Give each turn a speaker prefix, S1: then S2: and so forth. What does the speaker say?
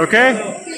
S1: Okay?